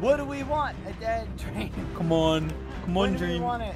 What do we want? A dead train. Come on. Come on, when do we want it?